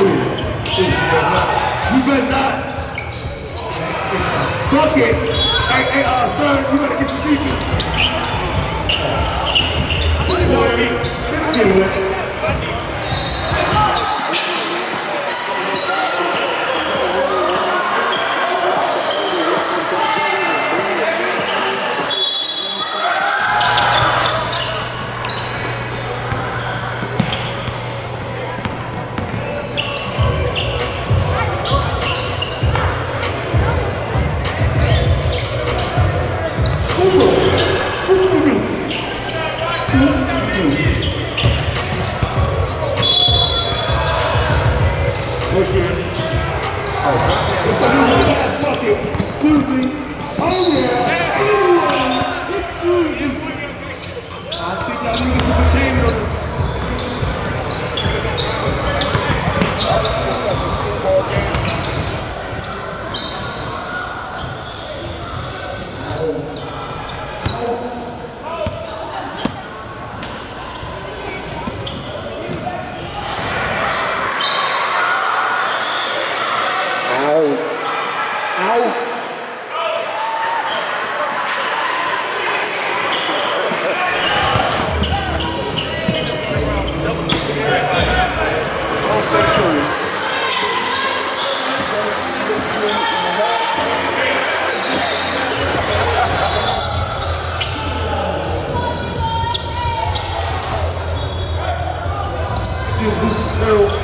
Oh, yeah. You better not. Fuck it. Hey, hey, uh, sir, you better get some defense. You know? Get away.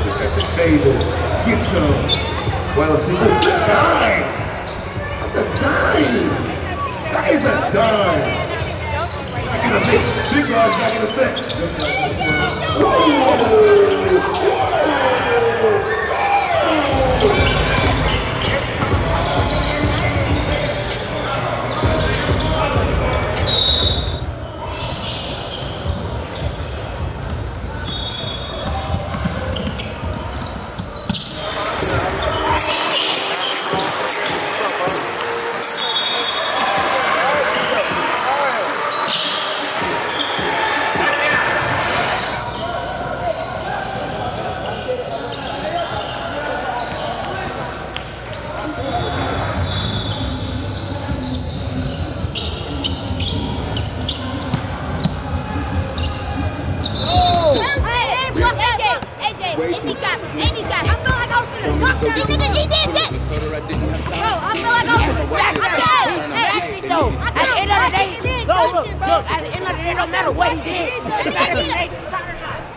Defensive favor. Get some. Well, it's the dime. That's a dime. That is a dime. Back in effect. Big guards back in effect. Whoa! Got me, Andy got me. I feel like I was finna walk down. He did, he did that. Bro, I feel like I was finna walk down. Hey, though, at the end of the day, go look, look, at the end of the day, no matter what he did, it matters if they decided or not.